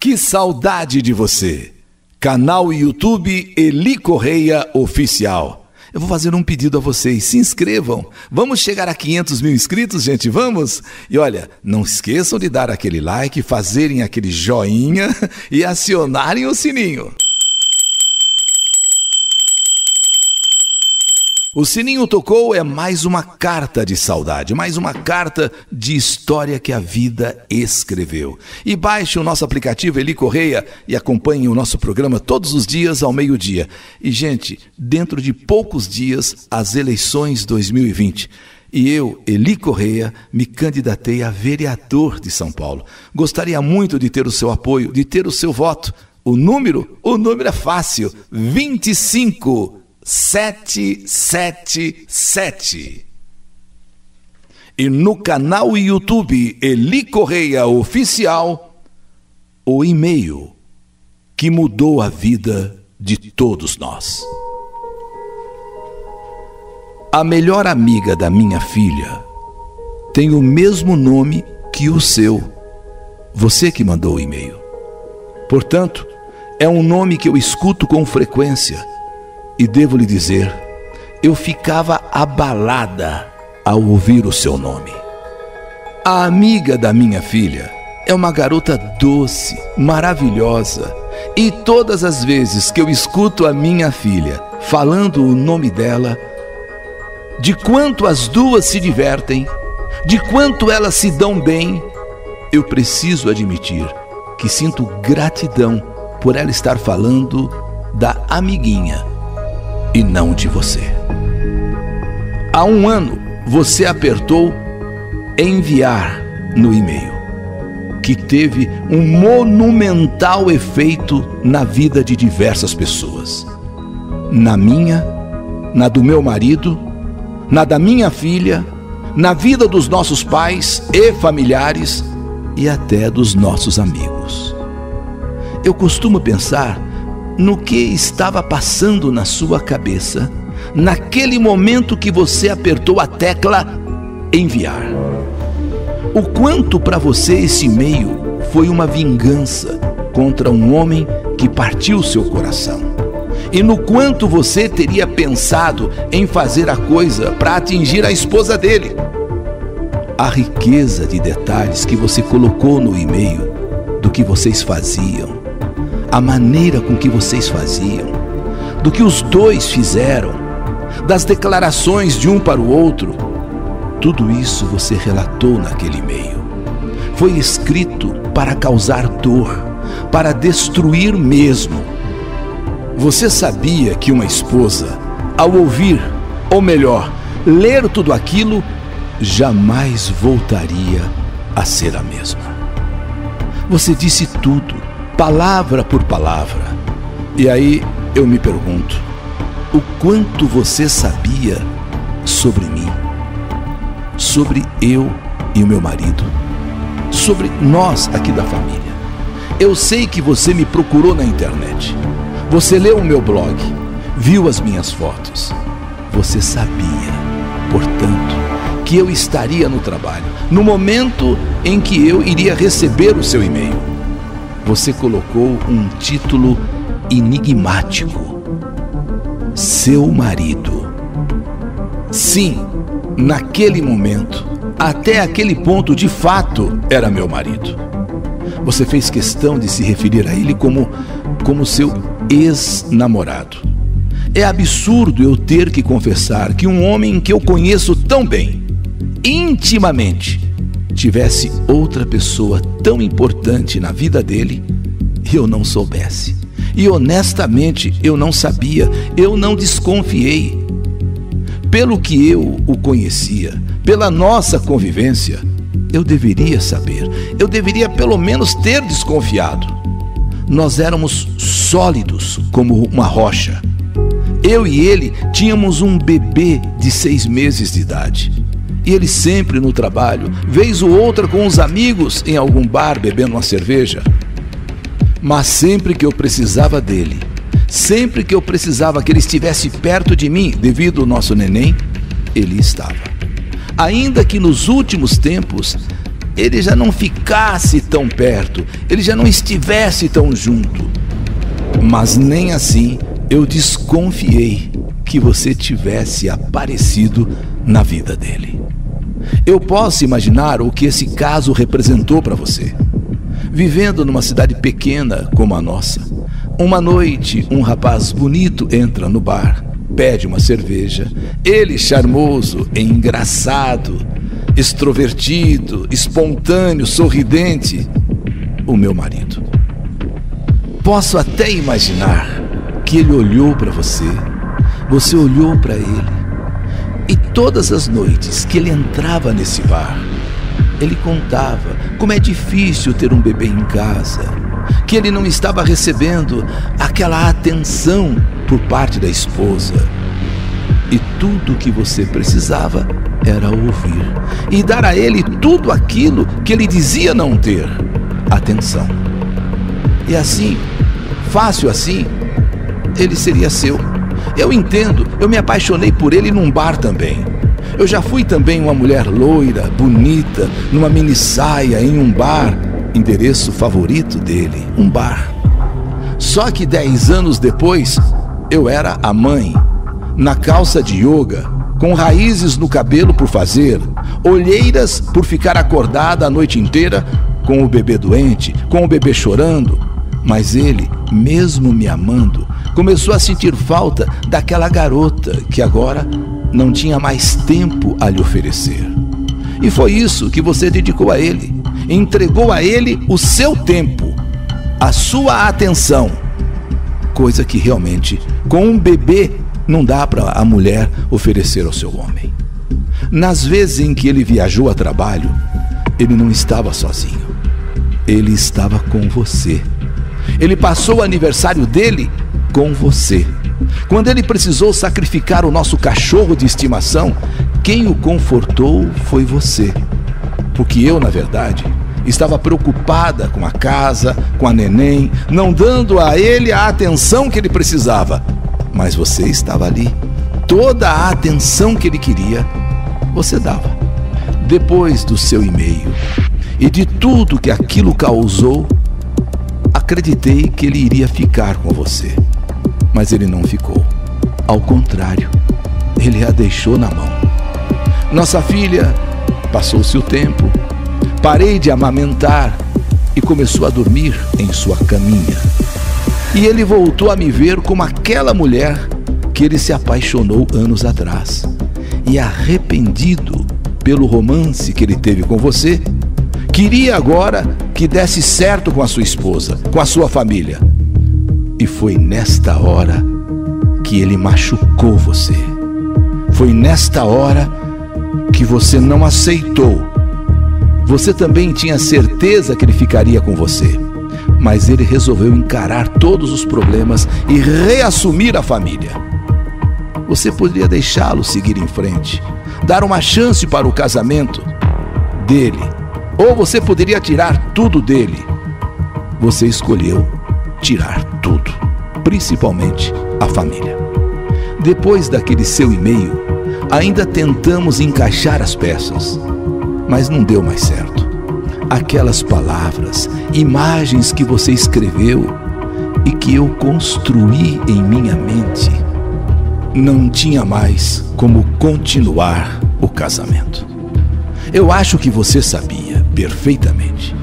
Que saudade de você! Canal YouTube Eli Correia Oficial. Eu vou fazer um pedido a vocês, se inscrevam. Vamos chegar a 500 mil inscritos, gente, vamos? E olha, não esqueçam de dar aquele like, fazerem aquele joinha e acionarem o sininho. O sininho tocou é mais uma carta de saudade, mais uma carta de história que a vida escreveu. E baixe o nosso aplicativo Eli Correia e acompanhe o nosso programa todos os dias ao meio-dia. E, gente, dentro de poucos dias, as eleições 2020. E eu, Eli Correia, me candidatei a vereador de São Paulo. Gostaria muito de ter o seu apoio, de ter o seu voto. O número? O número é fácil: 25 777. E no canal YouTube Eli Correia Oficial, o e-mail que mudou a vida de todos nós. A melhor amiga da minha filha tem o mesmo nome que o seu. Você que mandou o e-mail. Portanto, é um nome que eu escuto com frequência e devo lhe dizer, eu ficava abalada ao ouvir o seu nome. A amiga da minha filha é uma garota doce, maravilhosa, e todas as vezes que eu escuto a minha filha falando o nome dela, de quanto as duas se divertem, de quanto elas se dão bem, eu preciso admitir que sinto gratidão por ela estar falando da amiguinha e não de você. Há um ano você apertou enviar no e-mail, que teve um monumental efeito na vida de diversas pessoas. Na minha, na do meu marido, na da minha filha, na vida dos nossos pais e familiares e até dos nossos amigos. Eu costumo pensar no que estava passando na sua cabeça naquele momento que você apertou a tecla enviar. O quanto para você esse e-mail foi uma vingança contra um homem que partiu seu coração. E no quanto você teria pensado em fazer a coisa para atingir a esposa dele. A riqueza de detalhes que você colocou no e-mail do que vocês faziam, a maneira com que vocês faziam, do que os dois fizeram, das declarações de um para o outro, tudo isso você relatou naquele e-mail. Foi escrito para causar dor, para destruir mesmo. Você sabia que uma esposa, ao ouvir, ou melhor, ler tudo aquilo, jamais voltaria a ser a mesma. Você disse tudo palavra por palavra. E aí eu me pergunto: o quanto você sabia sobre mim, sobre eu e o meu marido, sobre nós aqui da família? Eu sei que você me procurou na internet, você leu o meu blog, viu as minhas fotos. Você sabia, portanto, que eu estaria no trabalho no momento em que eu iria receber o seu e-mail você colocou um título enigmático: Seu marido. Sim, naquele momento, até aquele ponto, de fato, era meu marido. Você fez questão de se referir a ele como, como seu ex-namorado. É absurdo eu ter que confessar que um homem que eu conheço tão bem, intimamente, tivesse outra pessoa tão importante na vida dele e eu não soubesse. E honestamente eu não sabia, eu não desconfiei. Pelo que eu o conhecia, pela nossa convivência, eu deveria saber, eu deveria pelo menos ter desconfiado. Nós éramos sólidos como uma rocha. Eu e ele tínhamos um bebê de seis meses de idade. E ele sempre no trabalho, vez ou outra com os amigos em algum bar bebendo uma cerveja. Mas sempre que eu precisava dele, sempre que eu precisava que ele estivesse perto de mim, devido ao nosso neném, ele estava. Ainda que nos últimos tempos ele já não ficasse tão perto, ele já não estivesse tão junto. Mas nem assim eu desconfiei que você tivesse aparecido na vida dele. Eu posso imaginar o que esse caso representou para você. Vivendo numa cidade pequena como a nossa, uma noite um rapaz bonito entra no bar, pede uma cerveja. Ele, charmoso, engraçado, extrovertido, espontâneo, sorridente, o meu marido. Posso até imaginar que ele olhou para você, você olhou para ele e todas as noites que ele entrava nesse bar, ele contava como é difícil ter um bebê em casa, que ele não estava recebendo aquela atenção por parte da esposa. E tudo o que você precisava era ouvir e dar a ele tudo aquilo que ele dizia não ter: atenção. E assim, fácil assim, ele seria seu. Eu entendo, eu me apaixonei por ele num bar também. Eu já fui também uma mulher loira, bonita, numa mini saia em um bar, endereço favorito dele, um bar. Só que dez anos depois, eu era a mãe, na calça de yoga, com raízes no cabelo por fazer, olheiras por ficar acordada a noite inteira, com o bebê doente, com o bebê chorando. Mas ele, mesmo me amando, começou a sentir falta daquela garota que agora não tinha mais tempo a lhe oferecer. E foi isso que você dedicou a ele. Entregou a ele o seu tempo, a sua atenção. Coisa que realmente, com um bebê, não dá para a mulher oferecer ao seu homem. Nas vezes em que ele viajou a trabalho, ele não estava sozinho. Ele estava com você. Ele passou o aniversário dele com você. Quando ele precisou sacrificar o nosso cachorro de estimação, quem o confortou foi você. Porque eu, na verdade, estava preocupada com a casa, com a neném, não dando a ele a atenção que ele precisava. Mas você estava ali. Toda a atenção que ele queria, você dava. Depois do seu e-mail e de tudo que aquilo causou, acreditei que ele iria ficar com você. Mas ele não ficou. Ao contrário, ele a deixou na mão. Nossa filha passou-se o tempo, parei de amamentar e começou a dormir em sua caminha. E ele voltou a me ver como aquela mulher que ele se apaixonou anos atrás. E arrependido pelo romance que ele teve com você, queria agora que desse certo com a sua esposa, com a sua família. E foi nesta hora que ele machucou você. Foi nesta hora que você não aceitou. Você também tinha certeza que ele ficaria com você, mas ele resolveu encarar todos os problemas e reassumir a família. Você poderia deixá-lo seguir em frente, dar uma chance para o casamento dele, ou você poderia tirar tudo dele. Você escolheu tirar tudo, principalmente a família. Depois daquele seu e-mail, ainda tentamos encaixar as peças, mas não deu mais certo. Aquelas palavras, imagens que você escreveu e que eu construí em minha mente, não tinha mais como continuar o casamento. Eu acho que você sabia perfeitamente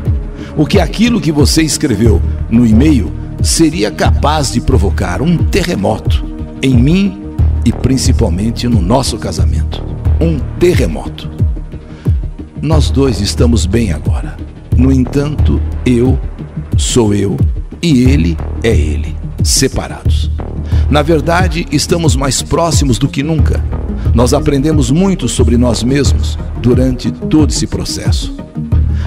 o que aquilo que você escreveu no e-mail seria capaz de provocar um terremoto em mim e principalmente no nosso casamento. Um terremoto. Nós dois estamos bem agora. No entanto, eu sou eu e ele é ele, separados. Na verdade, estamos mais próximos do que nunca. Nós aprendemos muito sobre nós mesmos durante todo esse processo.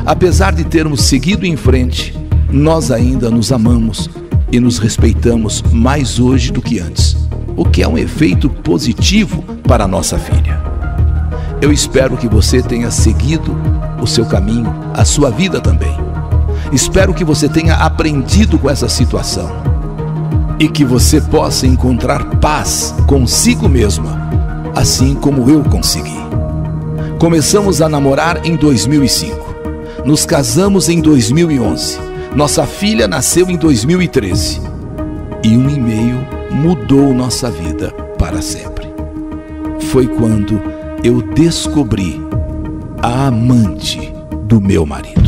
Apesar de termos seguido em frente, nós ainda nos amamos e nos respeitamos mais hoje do que antes, o que é um efeito positivo para nossa filha. Eu espero que você tenha seguido o seu caminho, a sua vida também. Espero que você tenha aprendido com essa situação e que você possa encontrar paz consigo mesma, assim como eu consegui. Começamos a namorar em 2005. Nos casamos em 2011. Nossa filha nasceu em 2013. E um e-mail mudou nossa vida para sempre. Foi quando eu descobri a amante do meu marido.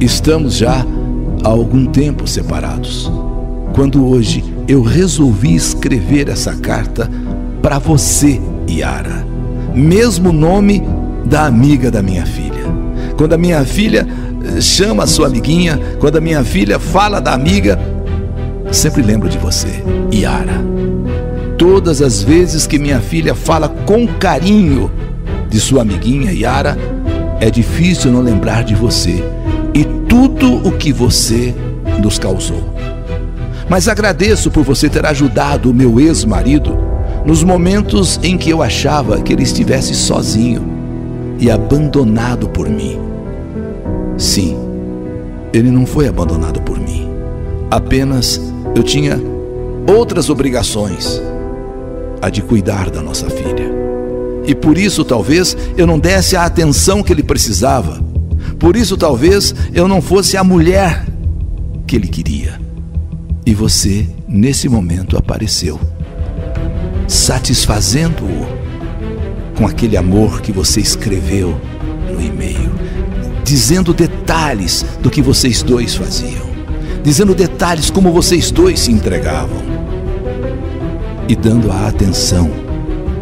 Estamos já há algum tempo separados. Quando hoje eu resolvi escrever essa carta para você, Yara, mesmo nome da amiga da minha filha. Quando a minha filha eh, chama a sua amiguinha, quando a minha filha fala da amiga, sempre lembro de você, Yara. Todas as vezes que minha filha fala com carinho de sua amiguinha Yara, é difícil não lembrar de você e tudo o que você nos causou. Mas agradeço por você ter ajudado o meu ex-marido nos momentos em que eu achava que ele estivesse sozinho e abandonado por mim. Sim, ele não foi abandonado por mim. Apenas eu tinha outras obrigações, a de cuidar da nossa filha. E por isso talvez eu não desse a atenção que ele precisava. Por isso talvez eu não fosse a mulher que ele queria. E você, nesse momento, apareceu, satisfazendo-o com aquele amor que você escreveu no e-mail, dizendo detalhes do que vocês dois faziam, dizendo detalhes como vocês dois se entregavam e dando a atenção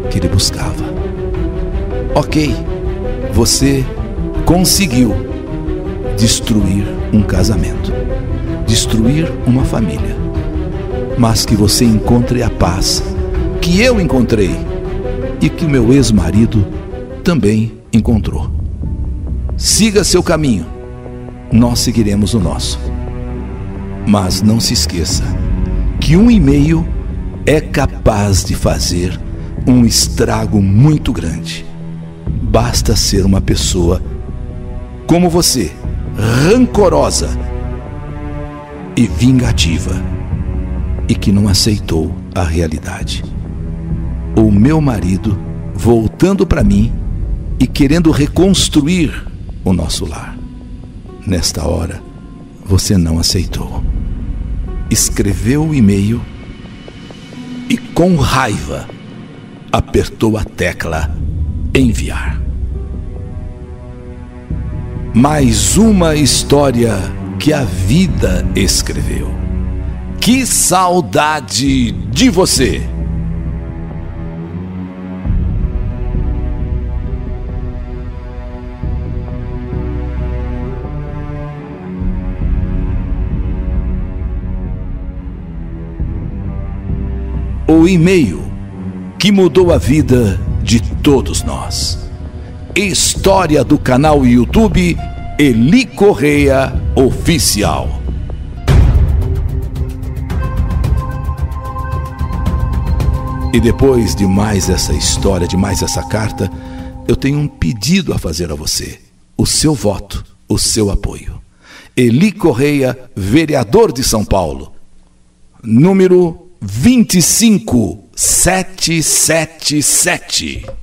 que ele buscava. Ok, você conseguiu destruir um casamento destruir uma família, mas que você encontre a paz que eu encontrei e que meu ex-marido também encontrou. Siga seu caminho, nós seguiremos o nosso. Mas não se esqueça que um e-mail é capaz de fazer um estrago muito grande. Basta ser uma pessoa como você, rancorosa e vingativa e que não aceitou a realidade. O meu marido voltando para mim e querendo reconstruir o nosso lar. Nesta hora, você não aceitou. Escreveu o e-mail e, com raiva, apertou a tecla enviar. Mais uma história que a vida escreveu. Que saudade de você! E-mail que mudou a vida de todos nós. História do canal YouTube Eli Correia Oficial. E depois de mais essa história, de mais essa carta, eu tenho um pedido a fazer a você: o seu voto, o seu apoio. Eli Correia, vereador de São Paulo, número 25777.